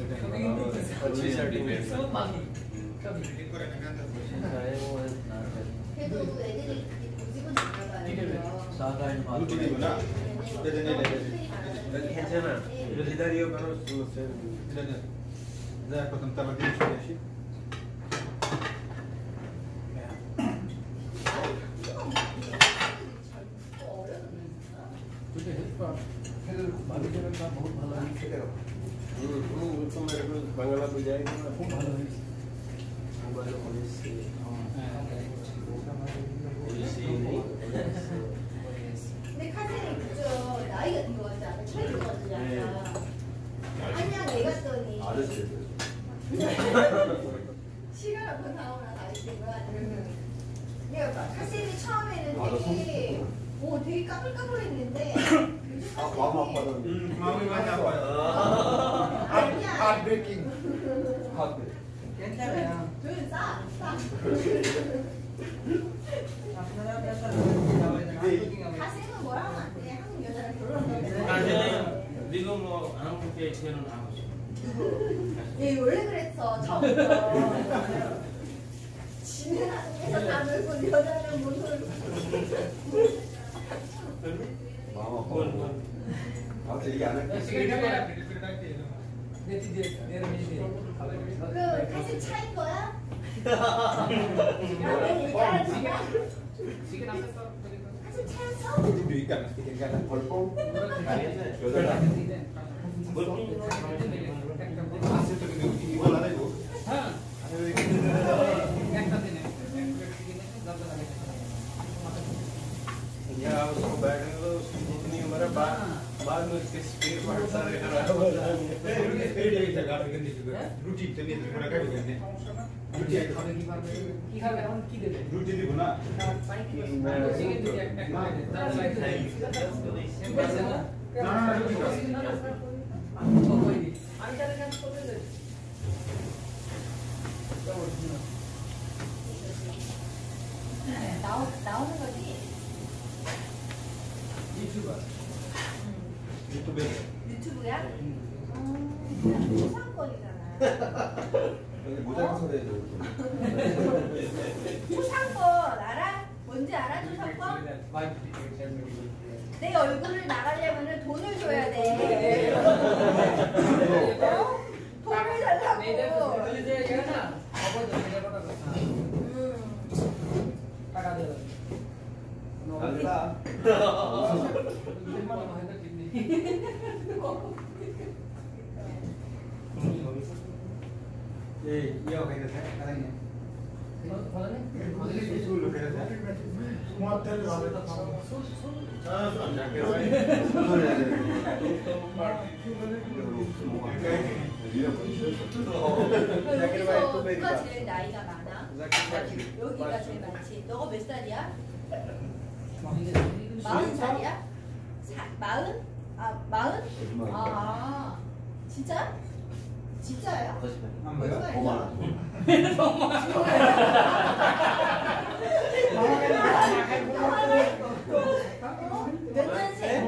अच्छी सर्टिंग है। सात आठ मार्च ना दे दे दे है ना इधर यो करो से इधर जा को तुम तब दिन से বাংলাদেশ খুব ভালো হয়েছে 오 되게 까불까불했는데 아, 마음 아파서. 음, 마음이 많이 아파요. 아니야 하트브레이킹. 하트. 괜찮아요. 조금 싸 싸. 카세는 뭐라 하면 안 돼 한국 여자랑 결혼한다고 사실은 지금 뭐 한국에 결혼하고 싶어. 얘 원래 그랬어 처음부터 지는 한국에서 다 놀고 여자는 못 놀고 마음 아파. 뭘, 뭘. 아, 저 얘기 안 할게. 그 카세 차인 거야? 카세 차였어? 지금도 있지 않았어? 그러니까 벌뽕. 여자가. को बैठने दो उसकी जितनी उम्र है बाद बाद में उसके स्पीड पर सारे खराब हो जाएँगे रुके स्पीड एक जगह पे गंदी जगह रोटी चलिए तो थोड़ा काट देते हैं रोटी एक खाने की बात की है हम की देते हैं रोटी देखो ना मैं ना ना रोटी का আমি তার কাজ করতে দেব তাও তাও না 유튜브에. 유튜브야? 음, 초상권이잖아 여기 모자이크 처리해 줘. 초상권 알아? 뭔지 알아 초상권? 내 얼굴을 나가려면 돈을 줘야 돼 어? 돈을 달라고 여기가 제일 많아? 여기가 제일 많지. 너가 몇 살이야? 마흔 살이야? 사, 마흔? 아 마흔? 아 진짜? 진짜야? 안 보여? 거짓말이야? 몇 년생?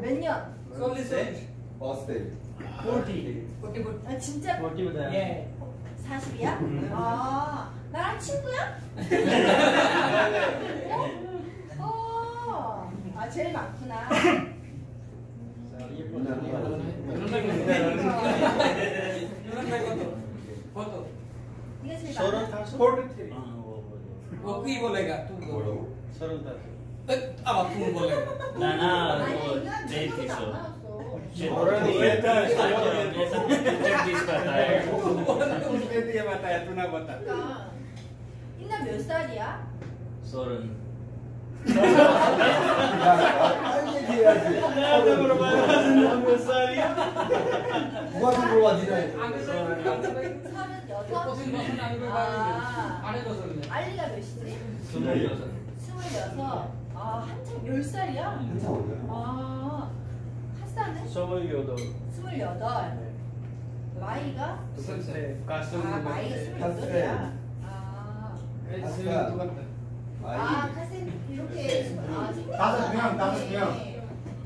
몇 년? 버스데이. 아 진짜 예. 40이야? 아 나랑 친구야? 어? 어. 아 제일 많구나 네가 제일 सोलह 많아? था फोर्टी थ्री वो की बोलेगा तू बोल सोलह था अब तू बोलेगा ना ना 아니 वो 이건 नहीं थी 친구도 सो 안 나왔어 और ये था जगदीश बताया उसने तो ये बताया तू ना बता 그러니까 인나 몇 살이야? सोरन 빨리 얘기해야지 누가 물어봐 니네 알리가 몇이지? 스물여섯. 아 한참 열 살이야? 한참 올려요? 아 핫산은 스물여덟. 마이가 아 마이가 스물여덟이야. 아 아까 카센 이렇게 다섯 명, 다섯 명.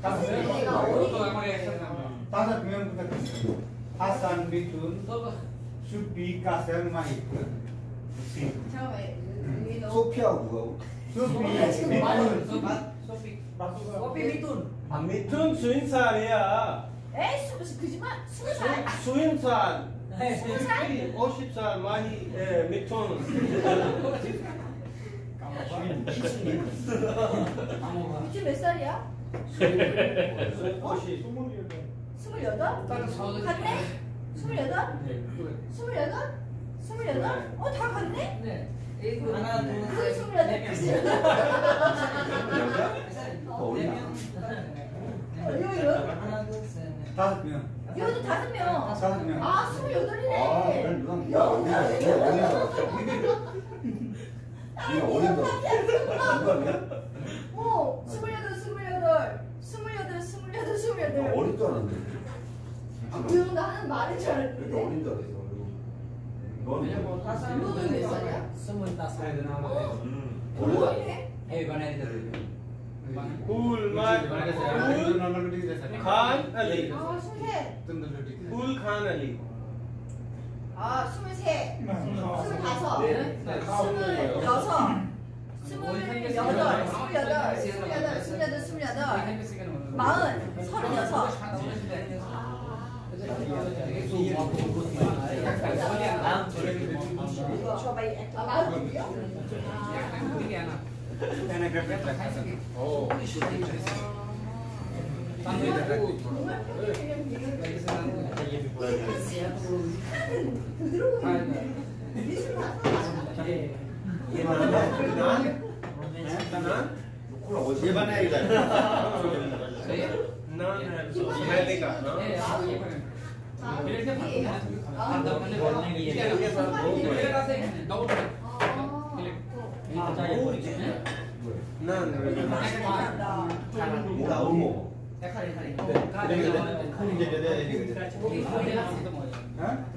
다섯 명. 다섯 명부터 하산 미툰 수비 가설 많이 처음에 여기 너 소피하고 수비 미툰 아, 미툰 수인살이야. 에이 살 수인살. 스무 살 50살 많이 예, 미툰. 미친 몇 살이야? 50. 스물여덟? 갔네? 스물여덟? 스물여덟? 스물여덟? 어 다 갔네? 하나 그 스물여덟 어, 여기 여 다섯 명. 여기도 다섯 명. 다섯 명. 아 아, 스물여덟이네. 그럼 누가 네 가 어린다. 어린다. 어 스물여덟 스물여덟 스물여덟 스물여덟 스물여덟. 어린 줄 알았는데. 아, 그럼 나는 말인 줄 이렇게 알았는데. 어린 줄 알았어. 너는 너는 몇 살이야? 음. 어리네. Cool, man. Cool Khan Ali. 아 스물셋. Cool Khan Ali. 아 스물셋. 스물다섯. 네. 스물여섯. 스물여덟. 스물여덟. 스물여덟. 스물여덟. 스물여덟. 마흔. 서른여섯. 아 마흔이요? 부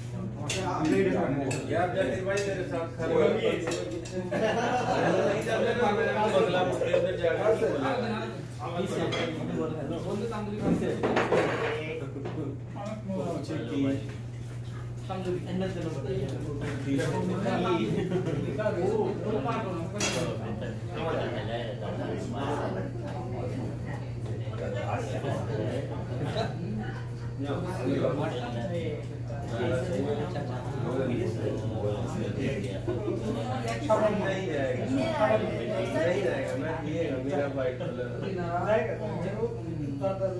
먹어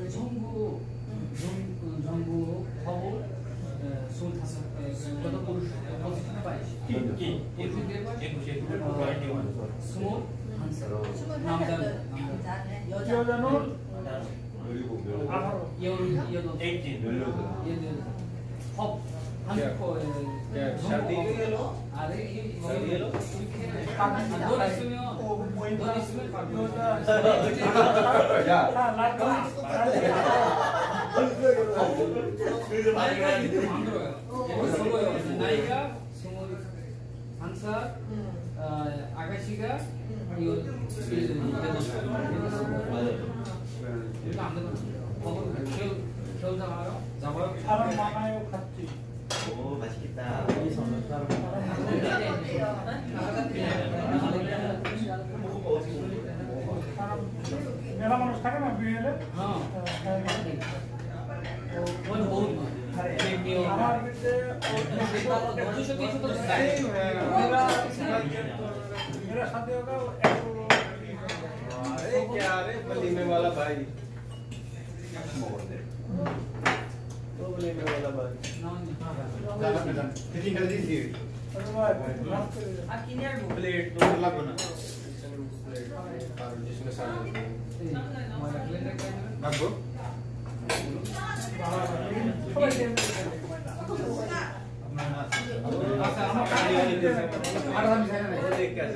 정부 정부 하고 손 다섯 그것도 고르시 거기서 하나 봐야지. 예. 스몰 한세 남자 여자는 18. 18. 한국어에 Yeah, Sardinello. 아래 Sardinello. 이렇게 아, 넌 있으면 넌 있으면 야, 나이가 이렇게 안 들어요. 얘는 서로요. 나이가 스물 한 살, 어, 아가씨가 이거 이거 이거 이거 이거 이거 안 들어요. 전장하러? 장하러? 사람 많아요, 같이. 오, 맛있겠다. 여기서는 사람 मेरा मनुष्य खाने में भी है हाँ वो बहुत हमारे बेटे और दूसरे किसी को साइड मेरा मेरा साथी होगा अरे क्या रे बलिमे वाला भाई वो बनेगा वाला बात नॉन मैडम कितनी कर दीजिए। आपकी नियर प्लेट दो लग बना प्लेट और जिसमें सारा आपको आराम से आराम से देख कैसे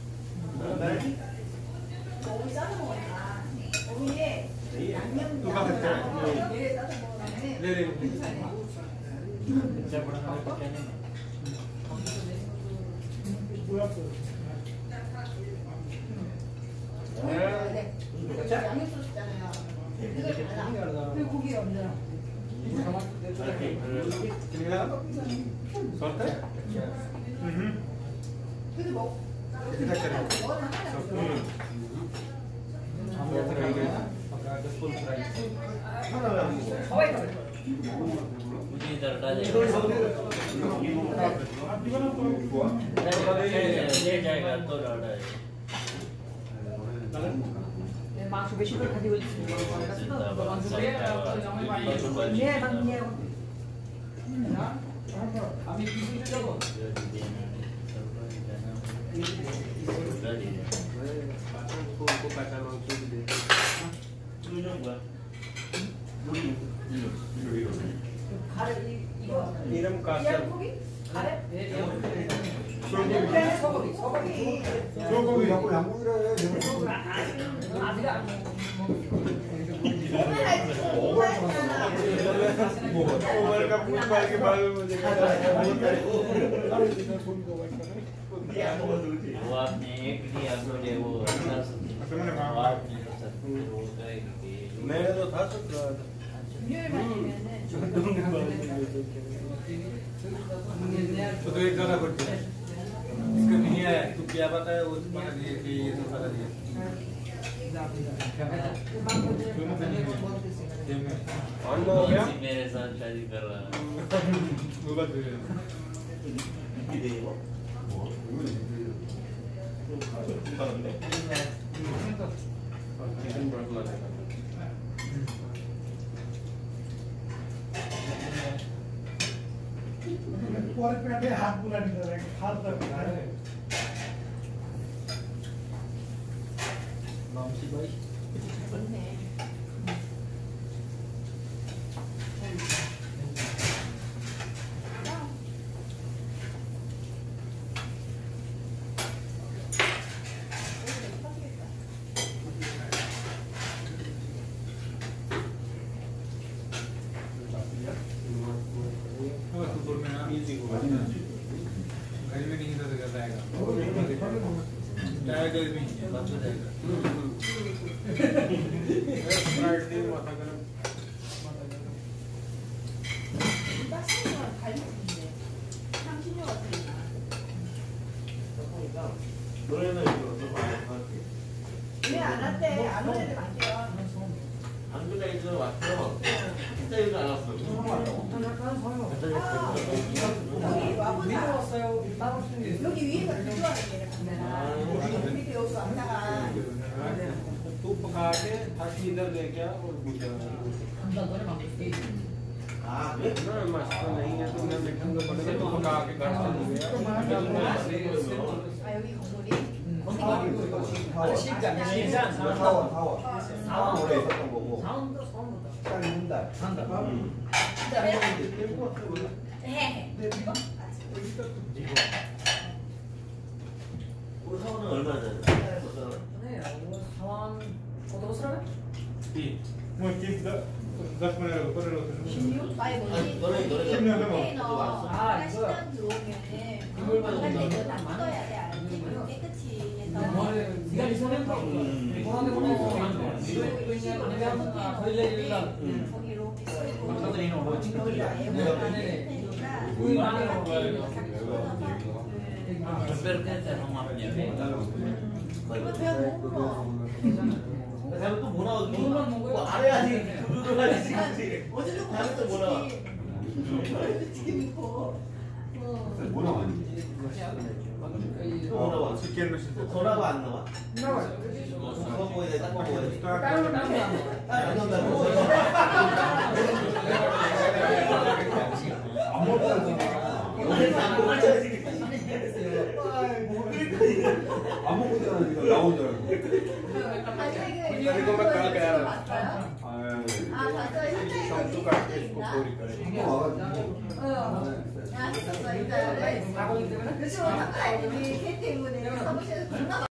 네. 너무 짜는 거니까 거기에 양념 누가 그때? 네. 짜서 먹으면 네네. 제가 뭐라 할게. 뭐야? 네. 양념 소스잖아요. 이걸 달라. 그 고기 없나? ¿Suerte? Uh -huh. मुझे इधर डालेगा ले जाएगा तो डाला মাংস বেশি করে খাতে বলছি আমি কিছু দেবো 이거 이름 이 काटा 고기? 가래? 소고기 소고기 소고기 소고기 자꾸 양고기라 해. 아직 안 오늘 알지? 오늘 알잖아 उमर का फूल पाल के बाल में मुझे वो आपने एक दिया मुझे वो मेरे तो था तो एक गाना बट इसका नहीं है तू क्या पता है वो तुम्हारा दिए कि ये तो सारा दिए। और हो? गया मेरे साथ शादी कर रहा है। वो बात है हाथ बुला हाथ तक 노래는 이거 좀 많이 할게. 왜안 왔대? 안 오는 애들 많대요 안주가 있어 왔어. 진짜 이거 안 왔어. 여기 와보자 왔어요 따로 쓰는 여기 위에가 비주얼이 얘를 밑에 여기 왔다가 तू पका के ताकि इधर लेके आ और मुझे 한다 노래 만들게 아 그래? ना मस्त नहीं है तो मैं बैठूंगा पड़ेगा तो पका के घर चले गया 아 여기 건물이 4월 10장 4월 4월 4월에 있었던 거고. 4월부터 4월부터 한 한달 한달 네. 이거? 우리 사원은 얼마나 되나? 네, 사원 어디로 살아요? B 뭐 기다? 다시만이라고 꺼내놓고 16? 아니 뭐지? 노래 노래. 16명 아 이거. 그걸 가지고 나만 깨끗이 해서 네가 이 손에 봐. 이거한테 보내. 이거 이거 있냐? 내가 한번 걸려 일라. 거기 이렇게 쏘고 건드리는 거 지금 여기가 들려. 에어컨 네. 테니까 우리 안에 바깥에 먹어요. 이렇게 쏟아서 Pero que. 이거 배가 너무 불어 다음에 또뭐 나와? 뭐 알아야지. 그거 가야지. 그치? 어제도 다음에 또뭐 나와? 먹고 어. 안먹고 있잖아 지금. 안 먹었잖아, 이거. 이거 몇 가까야. 아. 어. 야 했었어 이거. 나가기 때문에 아까 사무실에서